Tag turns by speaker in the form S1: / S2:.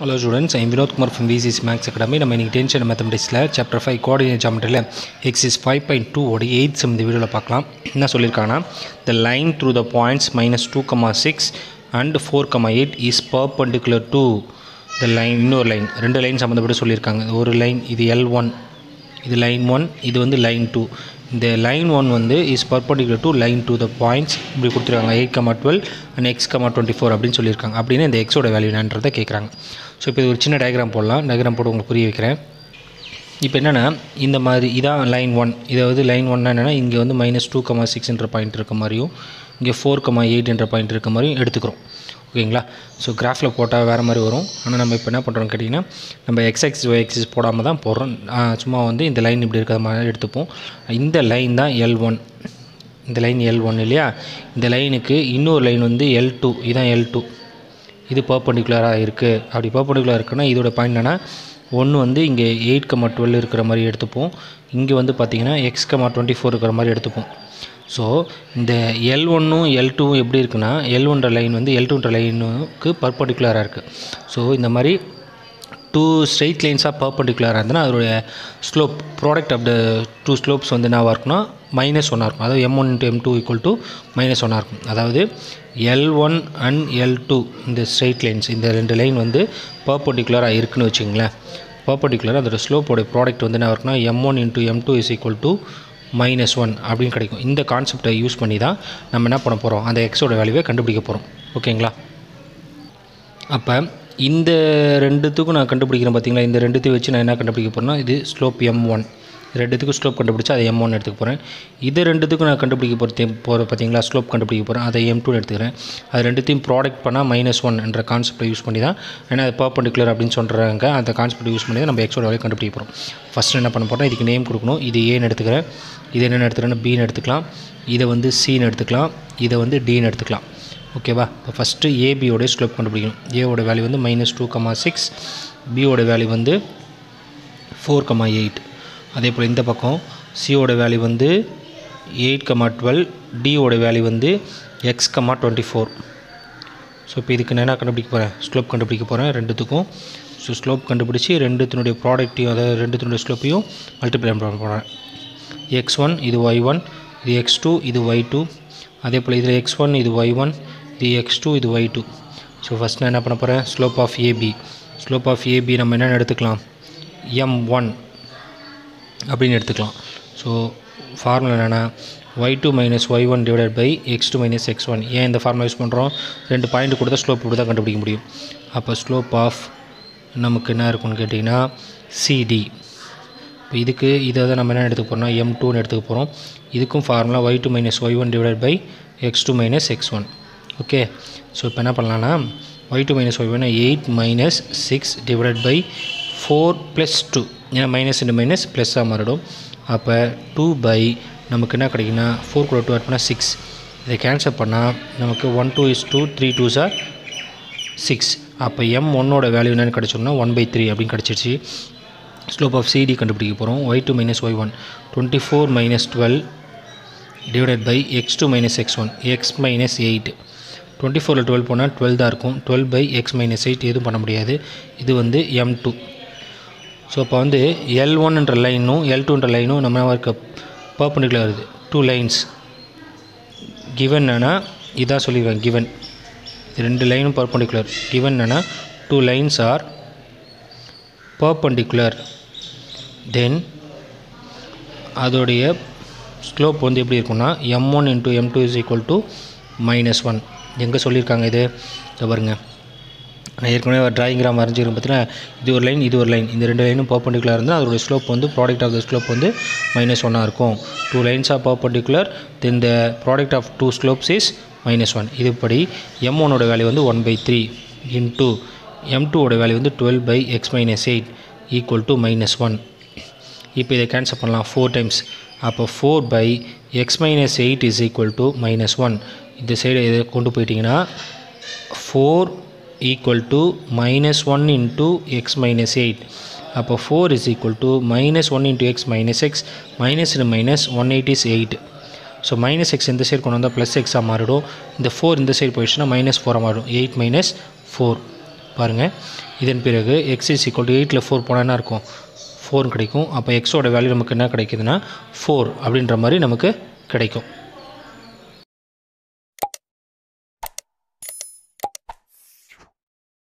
S1: Hello students I'm Vinod Kumar from விசிஸ் maths academy நம்ம இன்றைக்கி டென்ஷன் மேத்தமெட்டிக்ஸில் சாப்டர் ஃபைவ் கோஆர்டினேட் ஜாமெட்ரியில் எக்ஸிஸ் ஃபைவ் பாயிண்ட் டூ ஓடி எயிட் சம் இந்த வீடியோவில் பார்க்கலாம். என்ன சொல்லியிருக்காங்கன்னா the line through the points minus two comma six and four comma eight is perpendicular to the line இன்னொரு லைன் ரெண்டு லைன் சம்மந்தப்பட்டு சொல்லியிருக்காங்க ஒரு லைன் இது எல் ஒன் இது லைன் ஒன் இது வந்து லைன் டூ இந்த லைன் ஒன் வந்து is perpendicular to line two the points இப்படி கொடுத்துருக்காங்க. Eight comma twelve and X comma twenty four அப்படின்னு சொல்லியிருக்காங்க. அப்படின்னு இந்த எக்ஸோட வேல்யூ என்னன்றதை கேட்குறாங்க. ஸோ இப்போ இது ஒரு சின்ன டயக்ராம் போடலாம். டயக்ராம் போட்டு உங்களுக்கு புரிய வைக்கிறேன். இப்போ என்னென்னா இந்த மாதிரி இதான் லைன் ஒன் இதாவது லைன் ஒன்னா என்னென்னா இங்கே வந்து மைனஸ் டூ கமா சிக்ஸ்ன்ற பாயிண்ட் இருக்க மாதிரியும் இங்கே ஃபோர் கமா எயிட்ன்ற பாயிண்ட் இருக்க மாதிரியும் எடுத்துக்கிறோம். ஓகேங்களா? ஸோ கிராஃபில் போட்டால் வேறு மாதிரி வரும். ஆனால் நம்ம இப்போ என்ன பண்ணுறோம் கேட்டிங்கன்னா நம்ம எக்ஸ்எக்ஸ் எக்ஸஸ் போடாமல் தான் போடுறோம். சும்மா வந்து இந்த லைன் இப்படி இருக்கிற மாதிரி எடுத்துப்போம். இந்த லைன் தான் எல் ஒன் இந்த லைன் எல் ஒன் இல்லையா? இந்த லைனுக்கு இன்னொரு லைன் வந்து எல் டூ இதுதான் எல் டூ இது பர்பண்டிகுலராக இருக்குது அப்படி பர்பண்டிகுலராக இருக்குன்னா இதோட பாயிண்ட் என்னென்னா ஒன்று வந்து இங்கே எயிட் கமா டுவெல் இருக்கிற மாதிரி எடுத்துப்போம். இங்கே வந்து பார்த்தீங்கன்னா எக்ஸ் கமா டுவெண்ட்டி ஃபோர் இருக்கிற மாதிரி எடுத்துப்போம். ஸோ இந்த எல் ஒன்னும் எல் டூவும் எப்படி இருக்குன்னா எல் ஒன்ற லைன் வந்து எல் டூன்ற லைனுக்கு பர்பர்டிகுலராக இருக்குது ஸோ இந்த மாதிரி டூ ஸ்ட்ரெயிட் லைன்ஸாக பர்பர்டிகுலராக இருந்ததுன்னா அதோடைய slope product of the two slopes வந்து என்னவாக இருக்குன்னா மைனஸ் ஒன்னாக இருக்கும். அதாவது M one into M two equal to minus ஒன்னாக இருக்கும். அதாவது L one and L two இந்த ஸ்ட்ரெயிட் லைன்ஸ் இந்த ரெண்டு லைன் வந்து பர்பர்டிகுலராக இருக்குன்னு வச்சுங்களேன் பர்பண்டிகுலர் அதோட ஸ்லோப்போட ப்ராடக்ட் வந்து என்ன இருக்குன்னா M one into M two is equal to minus one அப்படின்னு கிடைக்கும். இந்த கான்செப்டை யூஸ் பண்ணி தான் நம்ம என்ன பண்ண போகிறோம் அந்த எக்ஸோட வேல்யூவை கண்டுபிடிக்க போகிறோம் ஓகேங்களா? அப்போ இந்த ரெண்டுத்துக்கும் நான் கண்டுபிடிக்கிறேன் பார்த்தீங்களா இந்த ரெண்டுத்தையும் வச்சு நான் என்ன கண்டுபிடிக்க போகிறேன்னா இது ஸ்லோப் எம் ஒன் ரெண்டுத்துக்கும் ஸ்லோப் கண்டுபிடிச்சி அதை எம் ஒன் எடுத்துக்க போகிறேன் இது ரெண்டுத்துக்கும் நான் கண்டுபிடிக்க போகிறேன் போகிற பார்த்தீங்களா ஸ்லோப் கண்டுபிடிக்க போகிறேன் அதை எம் டூன்னு எடுத்துக்கிறேன். அது ரெண்டுத்தையும் ப்ராடக்ட் பண்ணால் மைனஸ் ஒன் என்ற கான்செப்டை யூஸ் பண்ணி தான் ஏன்னா அது பர்பண்டிகுலர் அப்படின்னு சொல்கிறாங்க அந்த கான்செப்ட் யூஸ் பண்ணி தான் நம்ம எக்ஸோட வேலையை கண்டுபிடிக்க போகிறோம் ஃபஸ்ட்டு என்ன பண்ண போகிறோம் இதுக்கு நேம் கொடுக்கணும். இது ஏன்னு எடுத்துக்கிறேன். இது என்னென்னு எடுத்துக்கிறேன்னா பின்னு எடுத்துக்கலாம். இதை வந்து சின்னு எடுத்துக்கலாம். இதை வந்து டின்னு எடுத்துக்கலாம். ஓகேவா இப்போ ஃபஸ்ட்டு ஏபியோடைய ஸ்லோப் கண்டுபிடிக்கணும். ஏவோட வேல்யூ வந்து மைனஸ் டூ கமா சிக்ஸ் பியோட வேல்யூ வந்து ஃபோர் கமா எயிட் அதே போல் இந்த பக்கம் சியோட வேல்யூ வந்து எயிட் கமா டுவெல் டியோட வேல்யூ வந்து X comma twenty four so இப்போ இதுக்கு நான் என்ன கண்டுபிடிக்க போகிறேன் ஸ்லோப் கண்டுபிடிக்க போகிறேன் ரெண்டுத்துக்கும். ஸோ ஸ்லோப் கண்டுபிடிச்சி ரெண்டுத்தினுடைய ப்ராடக்ட்டையும் அதாவது ரெண்டுத்தினுடைய ஸ்லோப்பையும் மல்டிப்ளை பண்ண போகிறேன் எக்ஸ் ஒன் இது ஒய் ஒன் இது எக்ஸ் டூ இது ஒய் டூ அதே போல் இதில் எக்ஸ் ஒன் இது ஒய் ஒன் இது எக்ஸ் டூ இது ஒய் டூ ஸோ ஃபஸ்ட் நான் என்ன பண்ண போகிறேன் slope of AB slope of AB நம்ம என்னென்ன எடுத்துக்கலாம்? எம் ஒன் அப்படின்னு எடுத்துக்கலாம். ஸோ ஃபார்முலா என்னென்னா Y two minus Y one divided by X two minus X one ஏன் இந்த ஃபார்முலா யூஸ் பண்ணுறோம் ரெண்டு பாயிண்ட் கொடுத்தா ஸ்லோப் இப்படி தான் கண்டுபிடிக்க முடியும். அப்போ ஸ்லோப் ஆஃப் நமக்கு என்ன இருக்குன்னு கேட்டிங்கன்னா சிடி இப்போ இதுக்கு இதை தான் நம்ம என்ன எடுத்துக்க போகிறோம்னா எம் டூன்னு எடுத்துக்க போகிறோம் இதுக்கும் formula Y two minus Y one divide by X two minus X one okay so இப்போ என்ன பண்ணலான்னா Y two minus Y one eight minus six divided by four plus two ஏன்னா மைனஸ் இன்டு மைனஸ் ப்ளஸ்ஸாக மாறிடும். அப்போ two by நமக்கு என்ன கிடைக்குன்னா ஃபோர் கூட டூ ஆட் பண்ணால் சிக்ஸ் இதை கேன்சல் பண்ணால் நமக்கு one two is two three two sir six அப்போ எம் ஒன்னோட வேல்யூ என்னென்னு கிடச்சோம்னா ஒன் பை த்ரீ அப்படின்னு கிடச்சிருச்சு. ஸ்லோப் ஆஃப் சிடி கண்டுபிடிக்க போகிறோம் Y two minus Y one twenty four minus twelve divided by X two minus X one X minus eight twenty ஃபோரில் twelve போனால் டுவெல் தான் இருக்கும். Twelve by X minus eight எதுவும் பண்ண முடியாது. இது வந்து எம் டூ ஸோ இப்போ வந்து எல் ஒன்ன்ற லைனும் எல் டூன்ற லைனும் நம்ம இருக்க பர்பண்டிகுலர் வருது. டூ லைன்ஸ் கிவன்னா என்னன்னா இதான் சொல்லிடுவேன் கிவன் ரெண்டு லைனும் பர்பண்டிகுலர் கிவன் என்னன்னா two lines are perpendicular then அதோடைய ஸ்லோப் வந்து எப்படி இருக்கும்னா M one into M two is equal to minus one எங்கே சொல்லியிருக்காங்க இது? பாருங்கள் நான் ஏற்கனவே ஒரு டிராயிங்கிராம் வரைஞ்சிருக்கேன் பார்த்தீங்கன்னா இது ஒரு லைன் இது ஒரு லைன் இந்த ரெண்டு லைனும் பர்பண்டிகுலர் இருந்தால் அதோடய ஸ்லோப் வந்து ப்ராடக்ட் ஆஃப் த ஸ்லோப் வந்து மைனஸ் ஒன்னாக இருக்கும். Two lines of perpendicular then the product of two slopes is minus one இதுபடி M ஒனோட வேல்யூ வந்து one by three into M டூவோட வேல்யூ வந்து twelve by X minus eight equal to minus one இப்போ இதை cancel பண்ணலாம் four times அப்போ four by X minus eight is equal to minus one இந்த side இதை கொண்டு போயிட்டிங்கன்னா four equal to minus one into X minus eight அப்போ four is equal to minus one into X minus X minus minus one eight is eight so minus X இந்த side கொண்டு வந்தால் plus எக்ஸாக மாறிடும். இந்த four இந்த side போயிடுச்சுன்னா minus ஃபோராக மாறிடும். Eight minus four பாருங்கள் இதன் பிறகு எக்ஸ் இஸ் ஈக்குவல் டு எயிட்டில் ஃபோர் போனால் என்ன இருக்கும்? ஃபோர் கிடைக்கும். அப்போ எக்ஸோட வேல்யூ நமக்கு என்ன கிடைக்குதுன்னா ஃபோர் அப்படின்ற மாதிரி நமக்கு கிடைக்கும்.